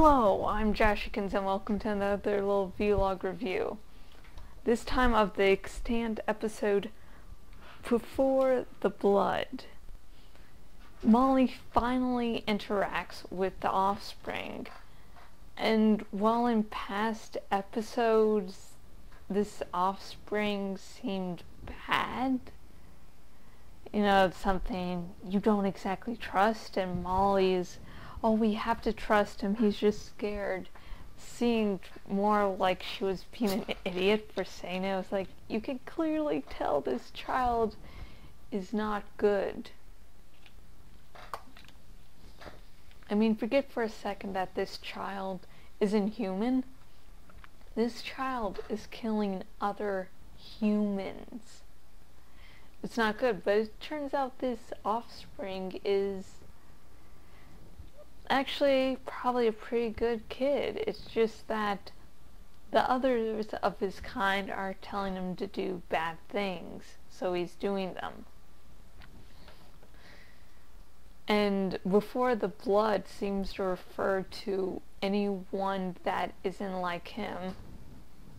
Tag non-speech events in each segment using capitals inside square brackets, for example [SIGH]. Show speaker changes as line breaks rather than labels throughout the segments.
Hello, I'm Jashykins and welcome to another little vlog review. This time of the extant episode Before the Blood. Molly finally interacts with the offspring and while in past episodes this offspring seemed bad, you know, something you don't exactly trust and Molly is oh, we have to trust him, he's just scared, seemed more like she was being an idiot for saying it. It was like, you can clearly tell this child is not good. I mean, forget for a second that this child isn't human. This child is killing other humans. It's not good, but it turns out this offspring is actually probably a pretty good kid. It's just that the others of his kind are telling him to do bad things, so he's doing them. And before the blood seems to refer to anyone that isn't like him,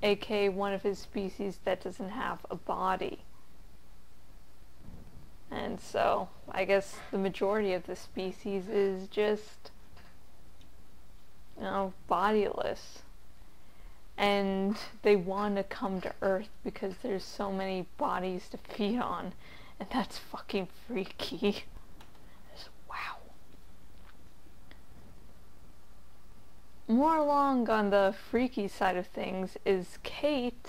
aka one of his species that doesn't have a body. And so, I guess the majority of the species is just you know, bodiless. And they want to come to Earth because there's so many bodies to feed on. And that's fucking freaky. Just, wow. More along on the freaky side of things is Kate.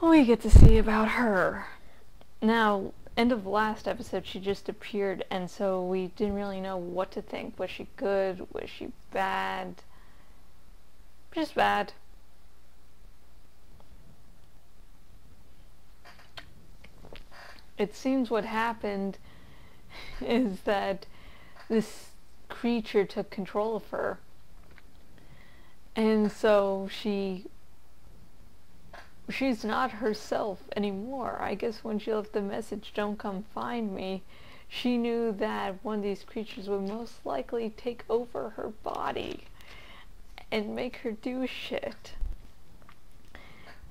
We get to see about her. Now, end of last episode, she just appeared, and so we didn't really know what to think. Was she good? Was she bad? Just bad. It seems what happened [LAUGHS] is that this creature took control of her. And so she she's not herself anymore. I guess when she left the message, don't come find me, she knew that one of these creatures would most likely take over her body and make her do shit.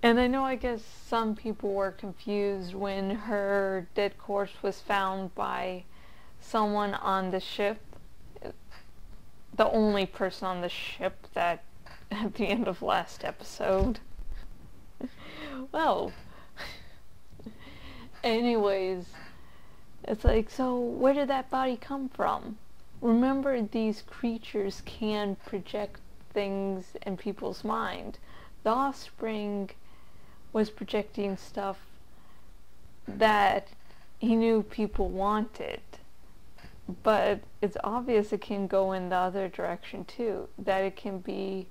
And I know I guess some people were confused when her dead corpse was found by someone on the ship. The only person on the ship that [LAUGHS] at the end of last episode well, anyways, it's like, so where did that body come from? Remember, these creatures can project things in people's mind. The offspring was projecting stuff that he knew people wanted. But it's obvious it can go in the other direction too. That it can be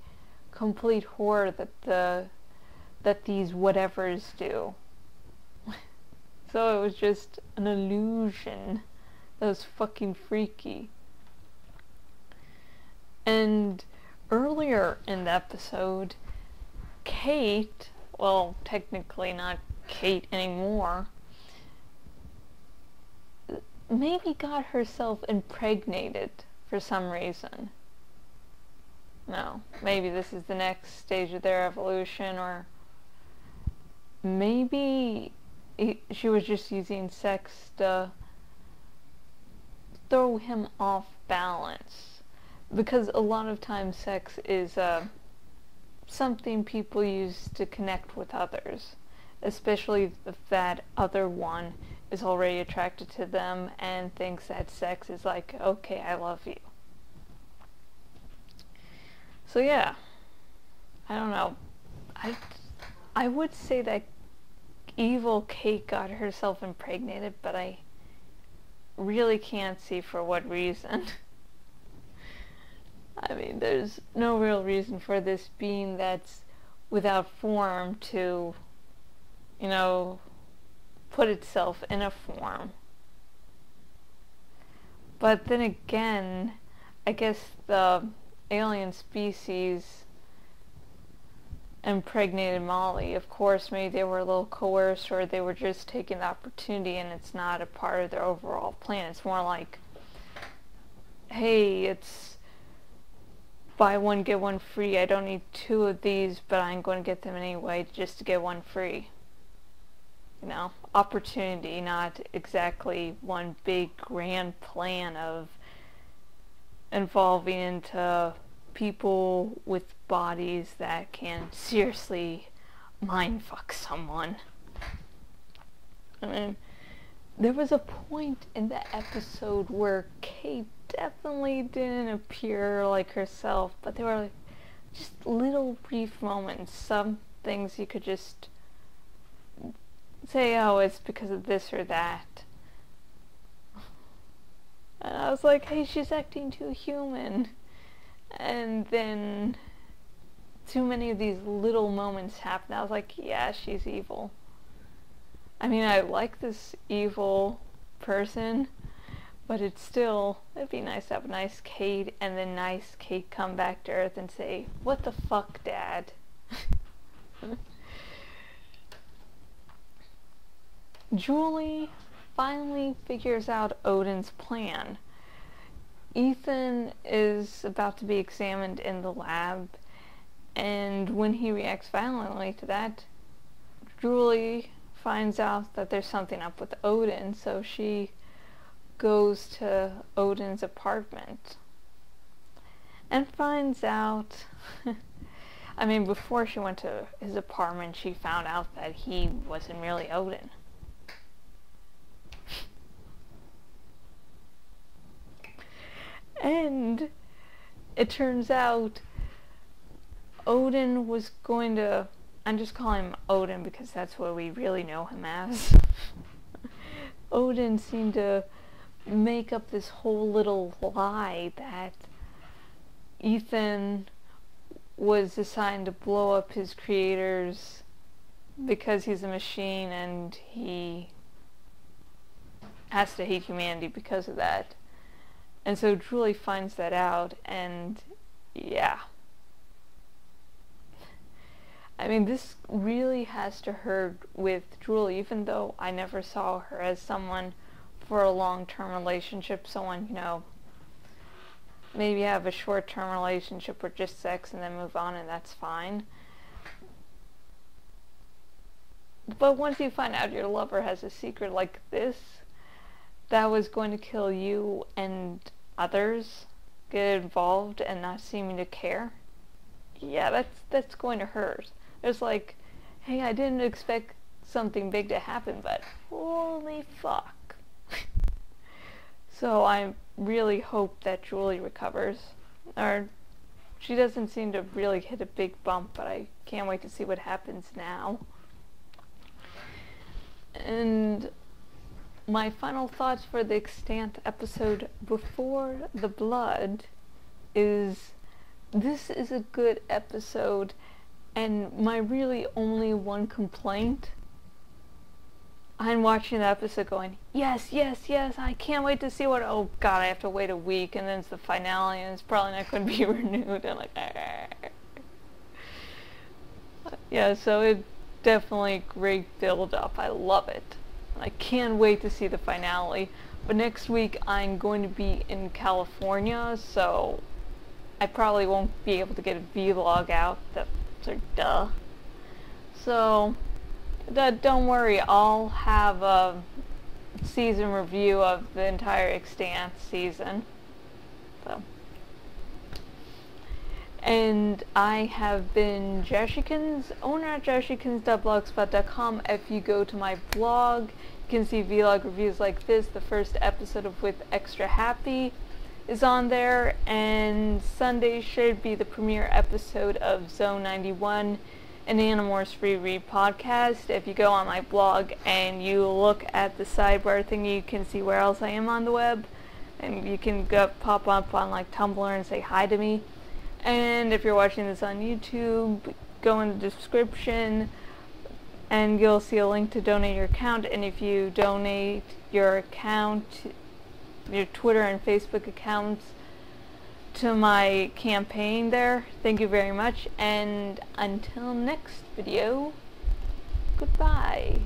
complete horror that the that these whatevers do. [LAUGHS] so it was just an illusion that was fucking freaky. And earlier in the episode, Kate, well, technically not Kate anymore, maybe got herself impregnated for some reason. No, maybe this is the next stage of their evolution or maybe he, she was just using sex to throw him off balance. Because a lot of times sex is uh, something people use to connect with others especially if that other one is already attracted to them and thinks that sex is like okay I love you. So yeah. I don't know. I I would say that evil Kate got herself impregnated, but I really can't see for what reason. [LAUGHS] I mean, there's no real reason for this being that's without form to, you know, put itself in a form. But then again, I guess the alien species impregnated Molly. Of course, maybe they were a little coerced or they were just taking the opportunity and it's not a part of their overall plan. It's more like, hey, it's buy one get one free. I don't need two of these, but I'm going to get them anyway just to get one free. You know, opportunity, not exactly one big grand plan of involving into people with bodies that can seriously mm-hmm. mind fuck someone. I mean, there was a point in the episode where Kate definitely didn't appear like herself, but there were like just little brief moments. Some things you could just say, oh, it's because of this or that. And I was like, hey, she's acting too human. And then too many of these little moments happen. I was like, yeah, she's evil. I mean, I like this evil person, but it's still, it'd be nice to have a nice Kate and then nice Kate come back to Earth and say, what the fuck, Dad? [LAUGHS] Julie finally figures out Odin's plan. Ethan is about to be examined in the lab, and when he reacts violently to that, Julie finds out that there's something up with Odin, so she goes to Odin's apartment and finds out [LAUGHS] I mean before she went to his apartment she found out that he wasn't really Odin and it turns out Odin was going to I'm just calling him Odin because that's what we really know him as [LAUGHS] Odin seemed to make up this whole little lie that Ethan was assigned to blow up his creators because he's a machine and he has to hate humanity because of that. And so Julie finds that out and yeah. I mean, this really has to hurt with Julie, even though I never saw her as someone for a long-term relationship, someone, you know, maybe have a short-term relationship or just sex and then move on and that's fine. But once you find out your lover has a secret like this, that was going to kill you and others get involved and not seeming to care, yeah, that's that's going to hurt. It's like, hey, I didn't expect something big to happen, but holy fuck. [LAUGHS] So I really hope that Julie recovers. Or she doesn't seem to really hit a big bump, but I can't wait to see what happens now. And my final thoughts for the extant episode before the blood is this is a good episode and my really only one complaint I'm watching the episode going, yes, yes, yes, I can't wait to see what, oh god, I have to wait a week and then it's the finale and it's probably not going to be [LAUGHS] renewed and like, yeah, so it definitely great build up. I love it. I can't wait to see the finale. But next week I'm going to be in California, so I probably won't be able to get a vlog out. That's of duh. So don't worry, I'll have a season review of the entire extant season. So. And I have been Jashykins, owner at jashykins.blogspot.com. If you go to my blog, you can see vlog reviews like this. The first episode of With Extra Happy is on there, and Sunday should be the premiere episode of Zone 91 an Animorphs Free Read podcast. If you go on my blog and you look at the sidebar thing, you can see where else I am on the web. And you can go pop up on like Tumblr and say hi to me. And if you're watching this on YouTube, go in the description and you'll see a link to donate your account. And if you donate your account, your Twitter and Facebook accounts, to my campaign there. Thank you very much, and until next video, goodbye,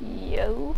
yo.